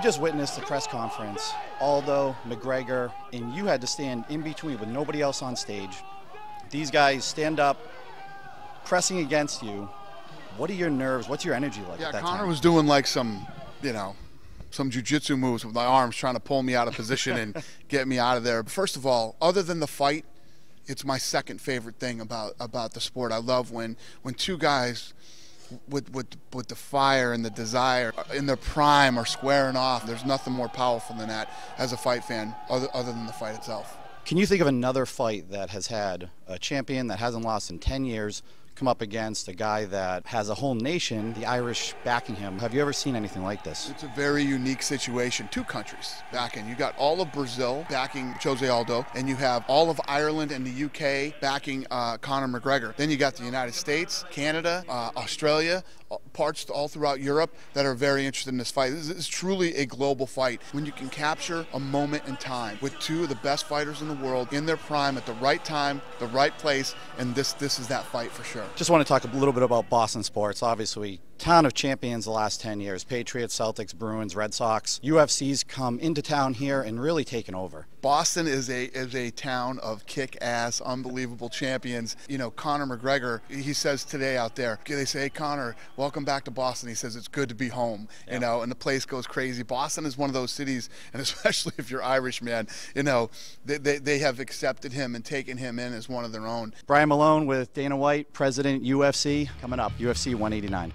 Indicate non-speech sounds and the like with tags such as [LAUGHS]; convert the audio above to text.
just witnessed the press conference. Aldo, McGregor, and you had to stand in between with nobody else on stage. These guys stand up, pressing against you. What are your nerves? What's your energy like Yeah, at that Conor time? was doing like some, you know, some jujitsu moves with my arms, trying to pull me out of position and [LAUGHS] get me out of there. But First of all, other than the fight, it's my second favorite thing about about the sport. I love when when two guys with with with the fire and the desire uh, in their prime are squaring off. There's nothing more powerful than that as a fight fan, other other than the fight itself. Can you think of another fight that has had a champion that hasn't lost in 10 years come up against a guy that has a whole nation, the Irish, backing him? Have you ever seen anything like this? It's a very unique situation. Two countries backing. You got all of Brazil backing Jose Aldo, and you have all of Ireland and the UK backing uh, Conor McGregor. Then you got the United States, Canada, uh, Australia, uh, parts all throughout Europe that are very interested in this fight. This is truly a global fight. When you can capture a moment in time with two of the best fighters in the world in their prime at the right time, the right place, and this this is that fight for sure. Just want to talk a little bit about Boston sports. Obviously, town of champions the last 10 years Patriots, Celtics, Bruins, Red Sox. UFC's come into town here and really taken over. Boston is a is a town of kick-ass, unbelievable champions. You know, Conor McGregor. He says today out there, they say, "Hey, Conor, welcome back to Boston." He says it's good to be home. You know, and the place goes crazy. Boston is one of those cities, and [LAUGHS] especially if you're Irish, man, you know, they, they, they have accepted him and taken him in as one of their own. Brian Malone with Dana White, President UFC, coming up, UFC 189.